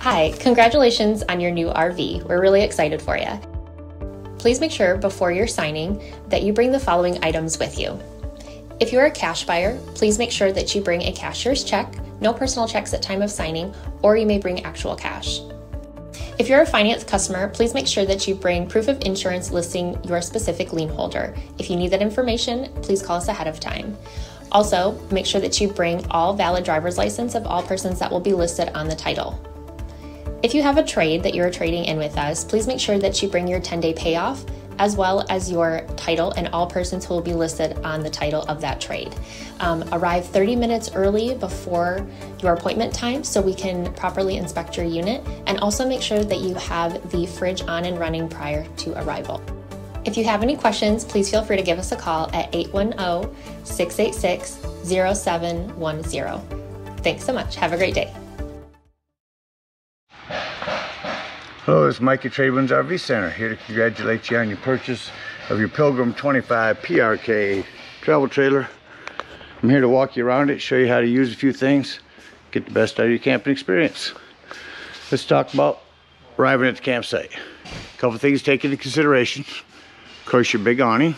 Hi, congratulations on your new RV. We're really excited for you. Please make sure before you're signing that you bring the following items with you. If you're a cash buyer, please make sure that you bring a cashier's check, no personal checks at time of signing, or you may bring actual cash. If you're a finance customer, please make sure that you bring proof of insurance listing your specific lien holder. If you need that information, please call us ahead of time. Also, make sure that you bring all valid driver's license of all persons that will be listed on the title. If you have a trade that you're trading in with us, please make sure that you bring your 10 day payoff as well as your title and all persons who will be listed on the title of that trade. Um, arrive 30 minutes early before your appointment time so we can properly inspect your unit and also make sure that you have the fridge on and running prior to arrival. If you have any questions, please feel free to give us a call at 810 686 0710. Thanks so much. Have a great day. Hello, it's Mike at Tradewinds RV Center here to congratulate you on your purchase of your Pilgrim 25 PRK travel trailer. I'm here to walk you around it, show you how to use a few things, get the best out of your camping experience. Let's talk about arriving at the campsite. A couple things to take into consideration. Of course, your big awning.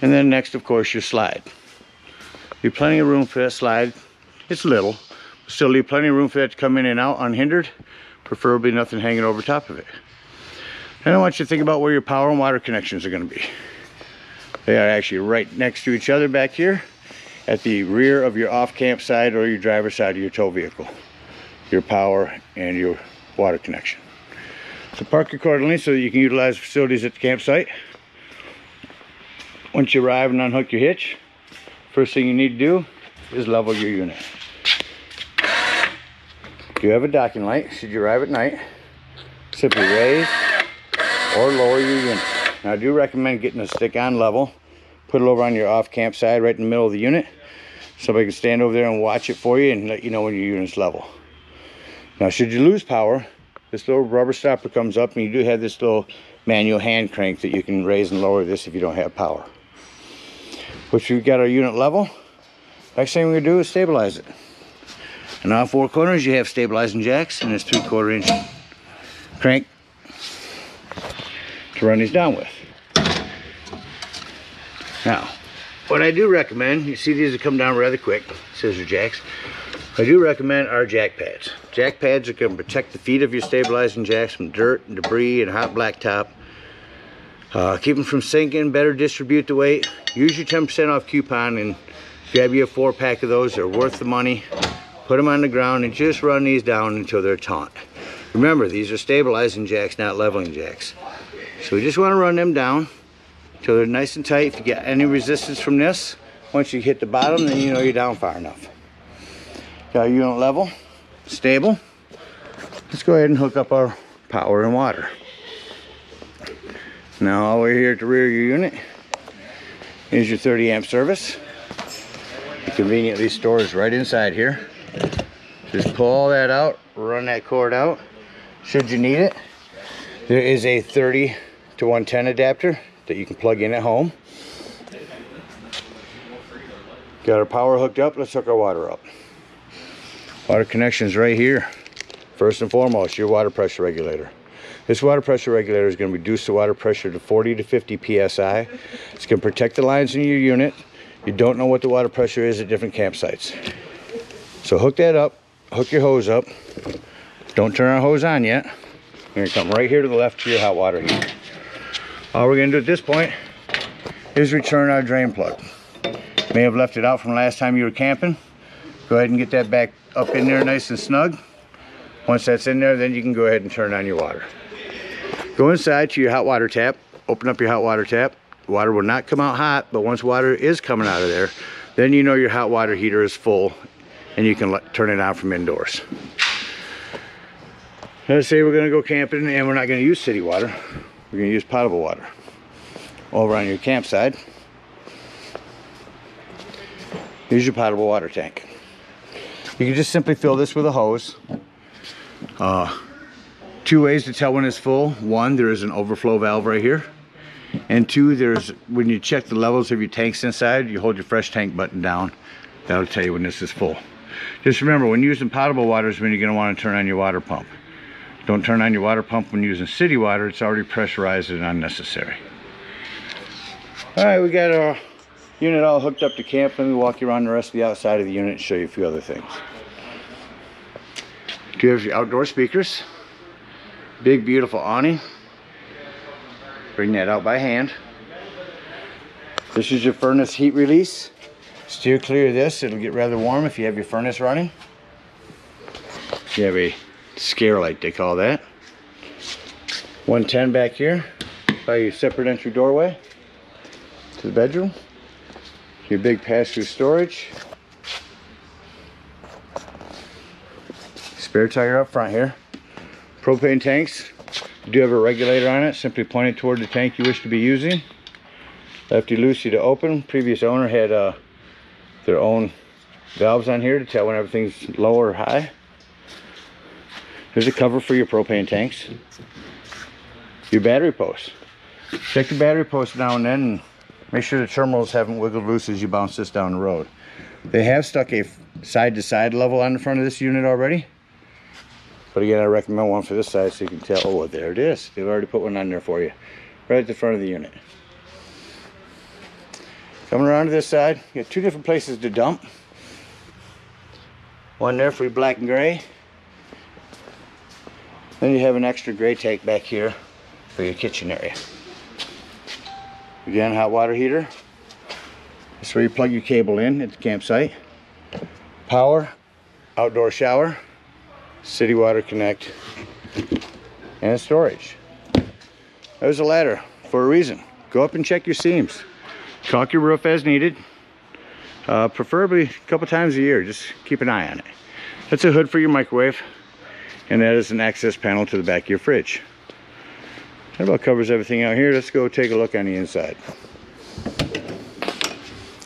And then next, of course, your slide. Be plenty of room for that slide. It's little, Still leave plenty of room for that to come in and out unhindered, preferably nothing hanging over top of it. Then I want you to think about where your power and water connections are gonna be. They are actually right next to each other back here at the rear of your off-camp side or your driver's side of your tow vehicle. Your power and your water connection. So park accordingly so that you can utilize facilities at the campsite. Once you arrive and unhook your hitch, first thing you need to do is level your unit. You have a docking light should you arrive at night. Simply raise or lower your unit. Now I do recommend getting a stick on level. Put it over on your off camp side right in the middle of the unit. Somebody can stand over there and watch it for you and let you know when your unit's level. Now should you lose power, this little rubber stopper comes up and you do have this little manual hand crank that you can raise and lower this if you don't have power. Once we've got our unit level, next thing we're gonna do is stabilize it. And all four corners you have stabilizing jacks and it's three quarter inch crank to run these down with. Now, what I do recommend, you see these come down rather quick, scissor jacks. I do recommend our jack pads. Jack pads are going to protect the feet of your stabilizing jacks from dirt and debris and hot blacktop. Uh, keep them from sinking, better distribute the weight. Use your 10% off coupon and grab you a four pack of those. They're worth the money put them on the ground and just run these down until they're taut. Remember, these are stabilizing jacks, not leveling jacks. So we just want to run them down until they're nice and tight. If you get any resistance from this, once you hit the bottom, then you know you're down far enough. Got our unit level, stable. Let's go ahead and hook up our power and water. Now over here at the rear of your unit is your 30 amp service. It conveniently stores right inside here. Just pull all that out, run that cord out, should you need it. There is a 30 to 110 adapter that you can plug in at home. Got our power hooked up, let's hook our water up. Water connection's right here. First and foremost, your water pressure regulator. This water pressure regulator is going to reduce the water pressure to 40 to 50 psi. It's going to protect the lines in your unit. You don't know what the water pressure is at different campsites. So hook that up, hook your hose up. Don't turn our hose on yet. You're gonna come right here to the left to your hot water heater. All we're gonna do at this point is return our drain plug. May have left it out from last time you were camping. Go ahead and get that back up in there nice and snug. Once that's in there, then you can go ahead and turn on your water. Go inside to your hot water tap, open up your hot water tap. Water will not come out hot, but once water is coming out of there, then you know your hot water heater is full and you can let, turn it on from indoors. Let's say we're gonna go camping and we're not gonna use city water. We're gonna use potable water. Over on your campsite, here's your potable water tank. You can just simply fill this with a hose. Uh, two ways to tell when it's full. One, there is an overflow valve right here. And two, there's when you check the levels of your tanks inside, you hold your fresh tank button down. That'll tell you when this is full. Just remember, when using potable water is when you're going to want to turn on your water pump. Don't turn on your water pump when using city water. It's already pressurized and unnecessary. All right, we got our unit all hooked up to camp. Let me walk you around the rest of the outside of the unit and show you a few other things. Do you have your outdoor speakers? Big, beautiful awning. Bring that out by hand. This is your furnace heat release. Steer clear of this. It'll get rather warm if you have your furnace running. You have a scare light, they call that. 110 back here by your separate entry doorway to the bedroom. Your big pass-through storage. Spare tire up front here. Propane tanks. You do have a regulator on it. Simply point it toward the tank you wish to be using. Lefty loosey to open. Previous owner had uh, their own valves on here to tell when everything's low or high. There's a cover for your propane tanks. Your battery posts. Check the battery posts now and then and make sure the terminals haven't wiggled loose as you bounce this down the road. They have stuck a side-to-side -side level on the front of this unit already. But again, I recommend one for this side so you can tell, oh, there it is. They've already put one on there for you. Right at the front of the unit. Coming around to this side, you got two different places to dump. One there for your black and gray. Then you have an extra gray tank back here for your kitchen area. Again, hot water heater. That's where you plug your cable in at the campsite. Power, outdoor shower, city water connect, and storage. There's a ladder for a reason. Go up and check your seams. Caulk your roof as needed. Uh, preferably a couple times a year. Just keep an eye on it. That's a hood for your microwave. And that is an access panel to the back of your fridge. That about covers everything out here. Let's go take a look on the inside.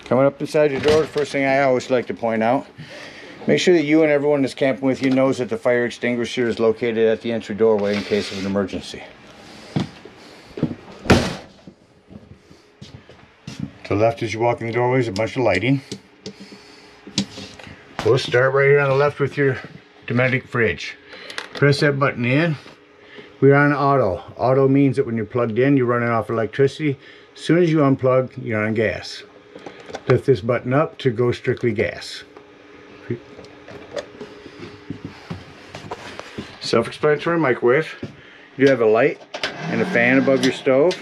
Coming up inside your door, the first thing I always like to point out, make sure that you and everyone that's camping with you knows that the fire extinguisher is located at the entry doorway in case of an emergency. To the left as you walk in the doorway is a bunch of lighting. We'll start right here on the left with your Dometic fridge. Press that button in. We're on auto. Auto means that when you're plugged in, you're running off electricity. As soon as you unplug, you're on gas. Lift this button up to go strictly gas. Self-explanatory microwave. You have a light and a fan above your stove.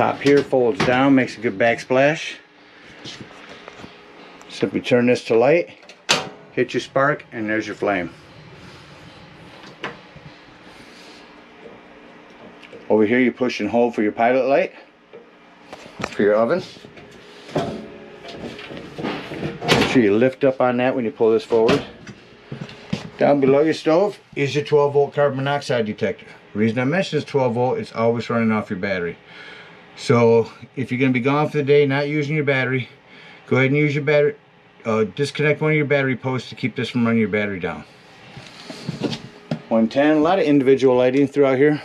Top here folds down, makes a good backsplash. Simply turn this to light, hit your spark, and there's your flame. Over here you push and hold for your pilot light, for your oven. Make sure you lift up on that when you pull this forward. Down below your stove is your 12 volt carbon monoxide detector. Reason I mention this 12 volt, it's always running off your battery. So if you're going to be gone for the day, not using your battery, go ahead and use your battery. Uh, disconnect one of your battery posts to keep this from running your battery down. 110, a lot of individual lighting throughout here.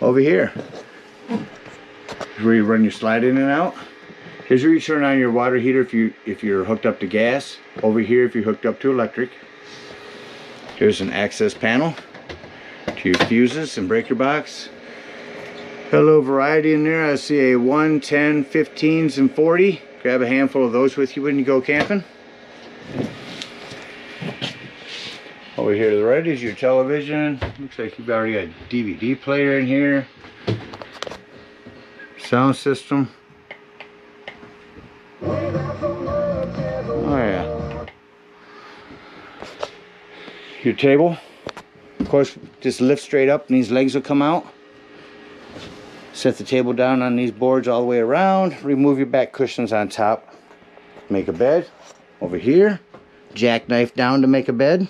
Over here, where you run your slide in and out. Here's where you turn on your water heater if you if you're hooked up to gas. Over here if you're hooked up to electric. Here's an access panel your fuses and breaker box. Hello variety in there. I see a 1, 10, 15s, and 40. Grab a handful of those with you when you go camping. Over here to the right is your television. Looks like you've already got a DVD player in here. Sound system. Oh yeah. Your table. Of course, just lift straight up and these legs will come out. Set the table down on these boards all the way around. Remove your back cushions on top. Make a bed. Over here, jackknife down to make a bed.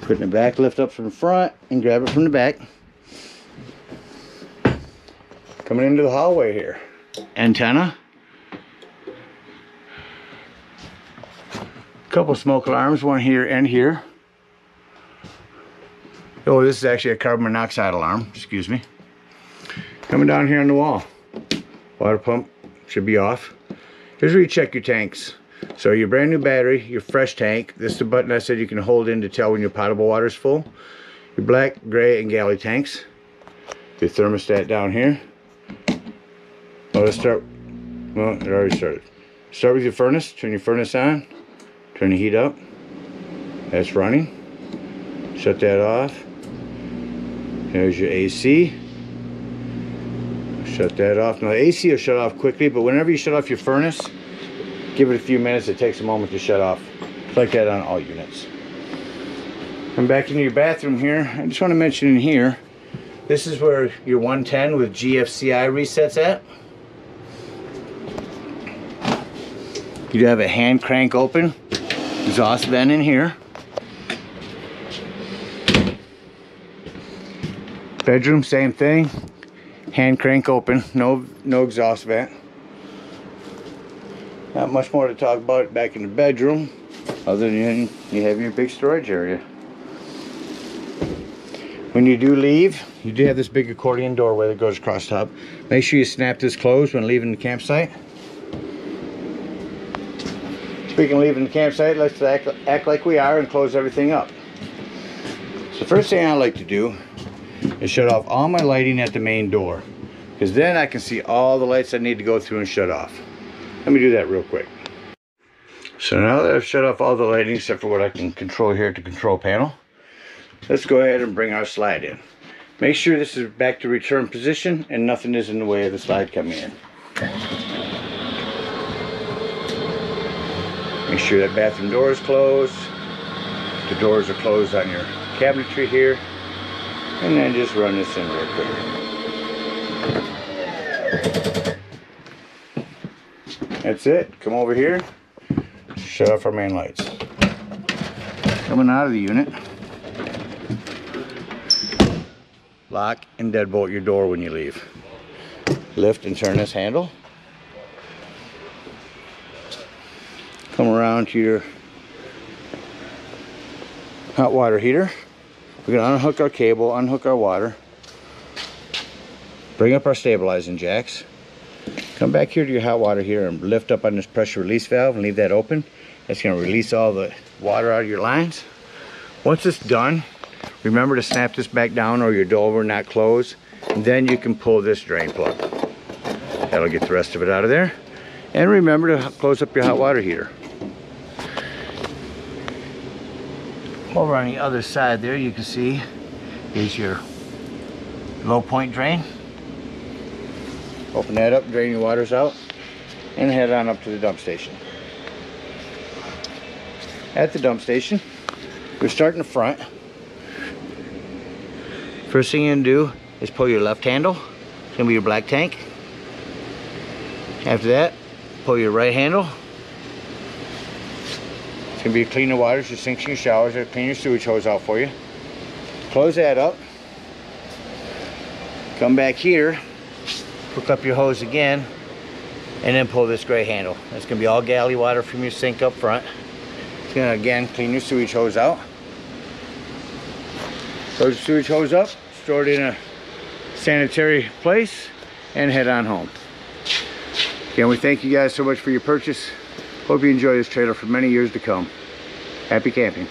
Put in the back, lift up from the front, and grab it from the back. Coming into the hallway here. Antenna. Couple smoke alarms, one here and here. Oh, this is actually a carbon monoxide alarm, excuse me. Coming down here on the wall. Water pump should be off. Here's where you check your tanks. So your brand new battery, your fresh tank. This is the button I said you can hold in to tell when your potable water is full. Your black, gray, and galley tanks. Your thermostat down here. Well, let's start. Well, it already started. Start with your furnace. Turn your furnace on. Turn the heat up. That's running. Shut that off. There's your AC. Shut that off. Now the AC will shut off quickly, but whenever you shut off your furnace, give it a few minutes. It takes a moment to shut off. Like that on all units. Come back into your bathroom here. I just want to mention in here, this is where your 110 with GFCI resets at. You have a hand crank open, exhaust vent in here. Bedroom, same thing. Hand crank open, no no exhaust vent. Not much more to talk about back in the bedroom, other than you have your big storage area. When you do leave, you do have this big accordion doorway that goes across top. Make sure you snap this closed when leaving the campsite. Speaking of leaving the campsite, let's act, act like we are and close everything up. So the first thing I like to do is shut off all my lighting at the main door. Because then I can see all the lights I need to go through and shut off. Let me do that real quick. So now that I've shut off all the lighting except for what I can control here at the control panel, let's go ahead and bring our slide in. Make sure this is back to return position and nothing is in the way of the slide coming in. Make sure that bathroom door is closed. The doors are closed on your cabinetry here. And then just run this in real quick. That's it. Come over here. Shut off our main lights. Coming out of the unit. Lock and deadbolt your door when you leave. Lift and turn this handle. Come around to your hot water heater. We're gonna unhook our cable, unhook our water, bring up our stabilizing jacks, come back here to your hot water here and lift up on this pressure release valve and leave that open. That's gonna release all the water out of your lines. Once it's done, remember to snap this back down or your door will not close. Then you can pull this drain plug. That'll get the rest of it out of there. And remember to close up your hot water heater. Over on the other side there, you can see is your low point drain. Open that up, drain your waters out, and head on up to the dump station. At the dump station, we're starting the front. First thing you're gonna do is pull your left handle. It's gonna be your black tank. After that, pull your right handle. It's gonna be clean the waters, your sinks, your showers, or clean your sewage hose out for you. Close that up. Come back here, hook up your hose again, and then pull this gray handle. That's gonna be all galley water from your sink up front. It's gonna again clean your sewage hose out. Close the sewage hose up, store it in a sanitary place, and head on home. Again, we thank you guys so much for your purchase. Hope you enjoy this trailer for many years to come. Happy camping.